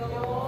귀여워.